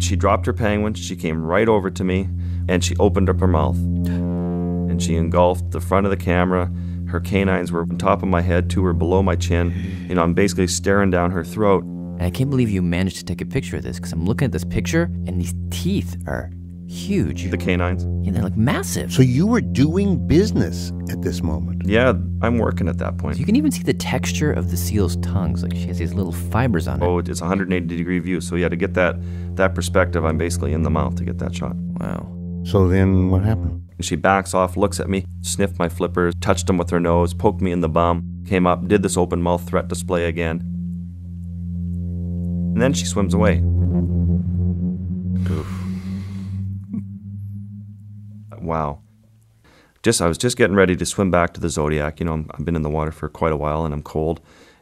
She dropped her penguin, she came right over to me, and she opened up her mouth. And she engulfed the front of the camera. Her canines were on top of my head, two were below my chin. You know, I'm basically staring down her throat. And I can't believe you managed to take a picture of this because I'm looking at this picture and these teeth are huge. The canines. Yeah, they're like massive. So you were doing business at this moment. Yeah, I'm working at that point. You can even see the texture of the seal's tongues. Like she has these little fibers on it. Oh, it's 180 degree view. So yeah, to get that that perspective, I'm basically in the mouth to get that shot. Wow. So then what happened? She backs off, looks at me, sniffed my flippers, touched them with her nose, poked me in the bum, came up, did this open mouth threat display again. And then she swims away. Oof. Wow. Just I was just getting ready to swim back to the Zodiac. You know, i have been in the water for quite a while and I'm cold.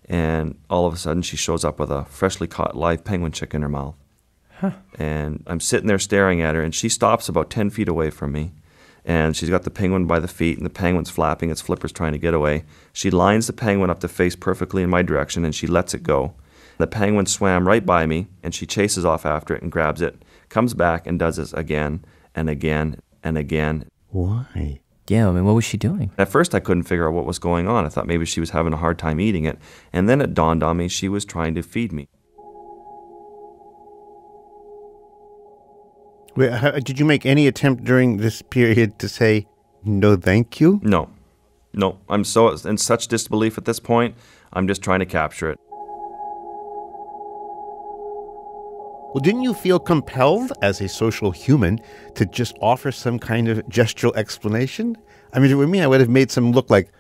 And all of a sudden, she shows up with a freshly caught live penguin chick in her mouth. Huh. And I'm sitting there staring at her, and she stops about 10 feet away from me. And she's got the penguin by the feet, and the penguin's flapping, its flippers trying to get away. She lines the penguin up to face perfectly in my direction, and she lets it go. The penguin swam right by me, and she chases off after it and grabs it, comes back and does this again and again and again. Why? Yeah, I mean, what was she doing? At first, I couldn't figure out what was going on. I thought maybe she was having a hard time eating it. And then it dawned on me she was trying to feed me. Wait, how, did you make any attempt during this period to say no, thank you? No, no. I'm so in such disbelief at this point. I'm just trying to capture it. Well, didn't you feel compelled as a social human to just offer some kind of gestural explanation? I mean, with me, I would have made some look like,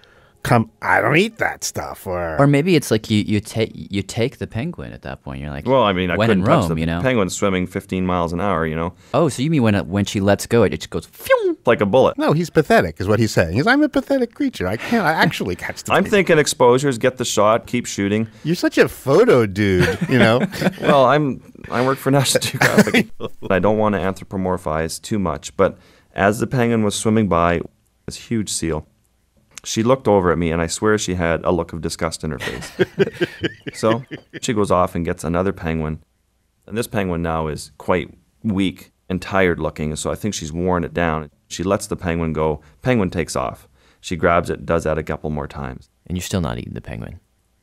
"Come, I don't eat that stuff," or Or maybe it's like you you take you take the penguin at that point. You're like, Well, I mean, I when couldn't in touch Rome, the you know. penguin swimming 15 miles an hour. You know, Oh, so you mean when it, when she lets go, it just goes. Phew! like a bullet. no, he's pathetic, is what he's saying. He's, I'm a pathetic creature. I can't I actually catch the. I'm thing." thinking exposures, get the shot, keep shooting. You're such a photo dude, you know. well, I'm I work for National Geographic. I don't want to anthropomorphize too much, but as the penguin was swimming by, this huge seal, she looked over at me, and I swear she had a look of disgust in her face. so she goes off and gets another penguin, and this penguin now is quite weak and tired looking, so I think she's worn it down. She lets the penguin go. Penguin takes off. She grabs it, does that a couple more times. And you're still not eating the penguin.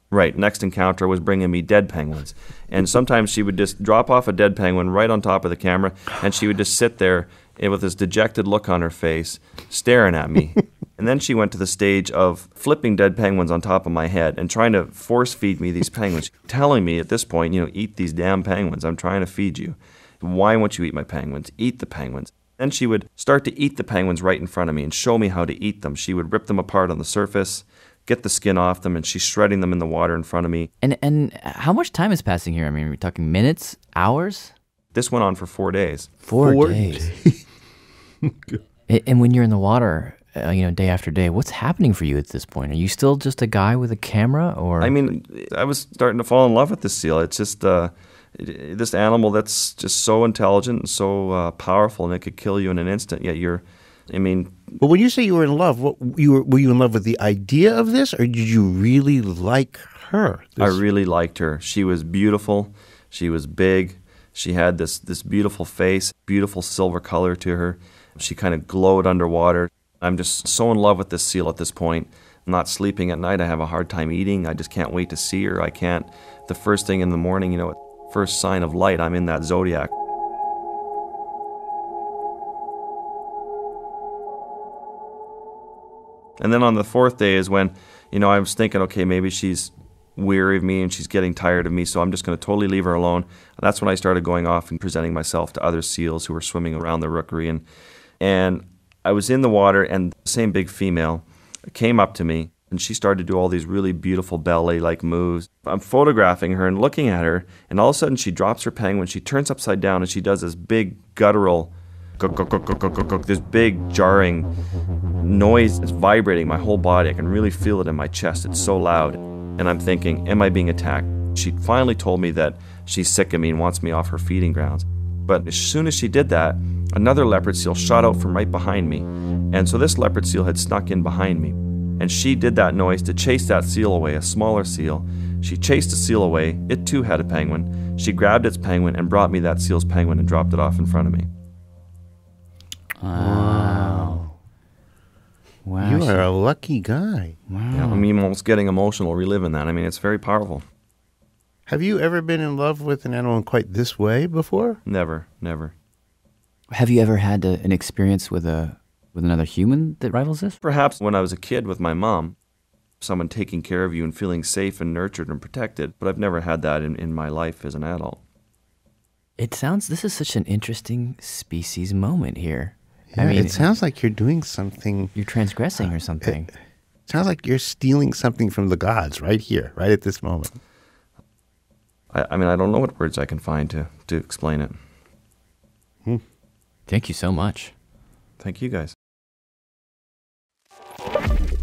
Right. Next encounter was bringing me dead penguins. And sometimes she would just drop off a dead penguin right on top of the camera, and she would just sit there eh, with this dejected look on her face, staring at me. and then she went to the stage of flipping dead penguins on top of my head and trying to force feed me these penguins, telling me at this point, you know, eat these damn penguins. I'm trying to feed you. Why won't you eat my penguins? Eat the penguins. Then she would start to eat the penguins right in front of me and show me how to eat them. She would rip them apart on the surface, get the skin off them, and she's shredding them in the water in front of me. And and how much time is passing here? I mean, are we talking minutes, hours? This went on for four days. Four, Four days. A- and when you're in the water, uh, you know, day after day, what's happening for you at this point? Are you still just a guy with a camera, or I mean, I was starting to fall in love with this seal. It's just uh, it- this animal that's just so intelligent and so uh, powerful, and it could kill you in an instant. Yet you're, I mean, But when you say you were in love, what you were, were you in love with the idea of this, or did you really like her? I really liked her. She was beautiful. She was big. She had this this beautiful face, beautiful silver color to her. She kind of glowed underwater. I'm just so in love with this seal at this point. I'm not sleeping at night. I have a hard time eating. I just can't wait to see her. I can't. The first thing in the morning, you know, first sign of light, I'm in that zodiac. And then on the fourth day is when, you know, I was thinking, okay, maybe she's weary of me and she's getting tired of me, so I'm just going to totally leave her alone. That's when I started going off and presenting myself to other seals who were swimming around the rookery. And, and I was in the water, and the same big female came up to me, and she started to do all these really beautiful ballet like moves. I'm photographing her and looking at her, and all of a sudden she drops her penguin, she turns upside down, and she does this big guttural this big jarring noise that's vibrating my whole body. I can really feel it in my chest. It's so loud. And I'm thinking, am I being attacked? She finally told me that she's sick of me and wants me off her feeding grounds. But as soon as she did that, another leopard seal shot out from right behind me. And so this leopard seal had snuck in behind me. And she did that noise to chase that seal away, a smaller seal. She chased the seal away. It too had a penguin. She grabbed its penguin and brought me that seal's penguin and dropped it off in front of me. Wow. Wow. You are a lucky guy. Yeah, I mean, I'm almost getting emotional reliving that. I mean, it's very powerful. Have you ever been in love with an animal in quite this way before? Never, never. Have you ever had a, an experience with a with another human that rivals this? Perhaps when I was a kid with my mom, someone taking care of you and feeling safe and nurtured and protected, but I've never had that in, in my life as an adult. It sounds this is such an interesting species moment here. Yeah, I mean, it sounds like you're doing something. You're transgressing or uh, something. It sounds like you're stealing something from the gods right here, right at this moment. I, I mean, I don't know what words I can find to, to explain it. Hmm. Thank you so much. Thank you guys.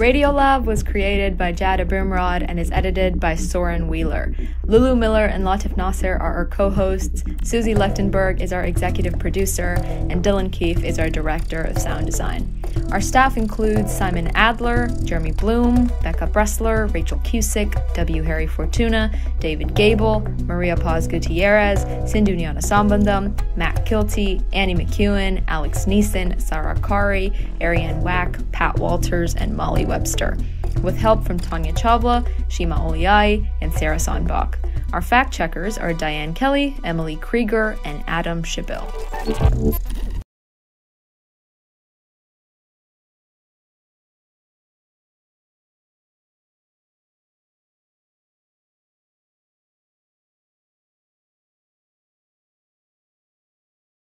Radiolab was created by Jad Abumrad and is edited by Soren Wheeler. Lulu Miller and Latif Nasser are our co hosts, Susie Lechtenberg is our executive producer, and Dylan Keefe is our director of sound design. Our staff includes Simon Adler, Jeremy Bloom, Becca Bressler, Rachel Cusick, W. Harry Fortuna, David Gable, Maria Paz Gutierrez, Sindhu Sambandam, Matt Kilty, Annie McEwen, Alex Neason, Sarah Qari, Arianne Wack, Pat Walters, and Molly Webster, with help from Tanya Chawla, Shima Oliai, and Sarah Sandbach. Our fact checkers are Diane Kelly, Emily Krieger, and Adam Chabil.